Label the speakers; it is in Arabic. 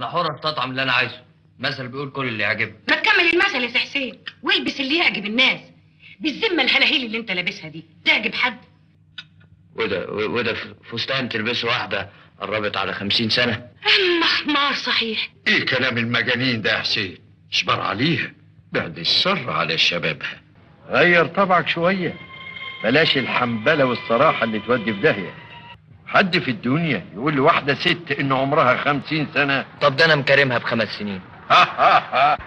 Speaker 1: أنا حر استطعم اللي أنا عايزه. مثل بيقول كل اللي يعجبني.
Speaker 2: ما تكمل المثل يا سي حسين. والبس اللي يعجب الناس. بالذمة الهلاهيل اللي أنت لابسها دي. تعجب حد.
Speaker 1: وده وده فستان تلبسه واحدة قربت على خمسين سنة.
Speaker 2: اما حمار صحيح.
Speaker 3: إيه كلام المجانين ده يا حسين؟ اشبر عليها. بعد الشر على شبابها.
Speaker 4: غير طبعك شوية. بلاش الحنبلة والصراحة اللي تودي في داهية. حد في الدنيا يقول لواحدة ست إن عمرها خمسين سنة.
Speaker 1: طب ده أنا مكرمها بخمس سنين.
Speaker 4: ها ها ها